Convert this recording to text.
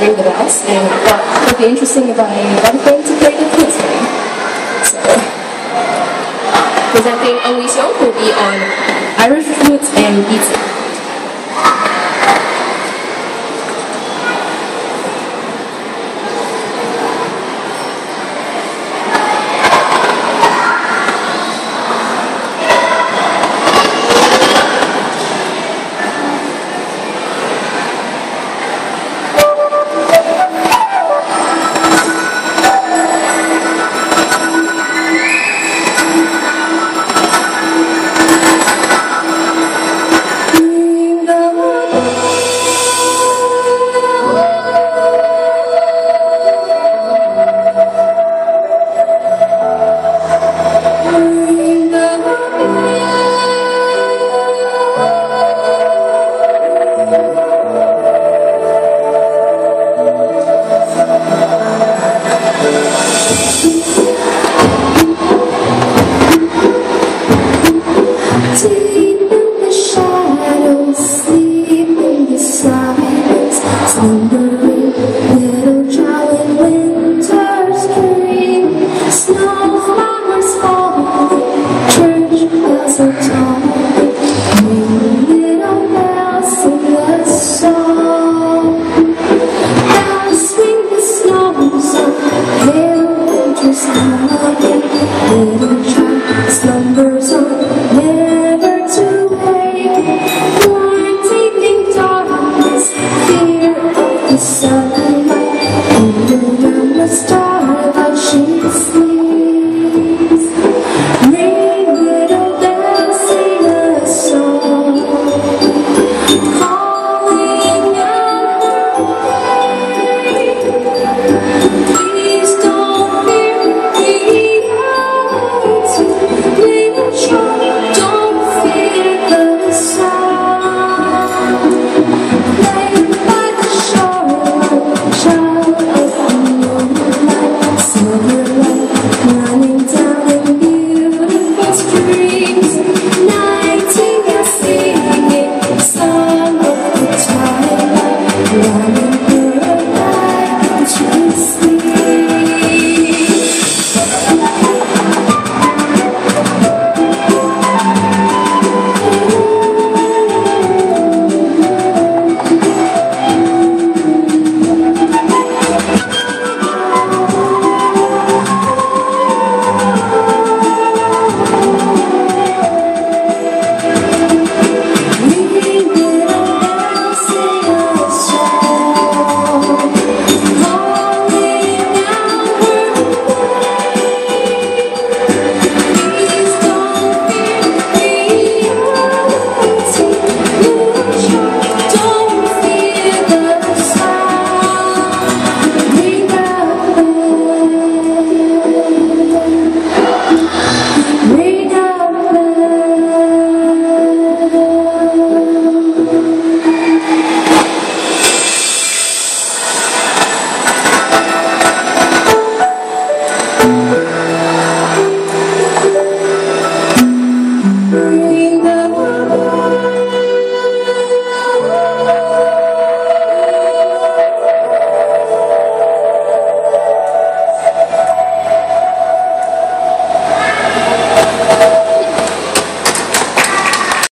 ring the bells and what um, it would be interesting if I got a to play the flute game. So, presenting Alicia will be on Irish flute and dizi.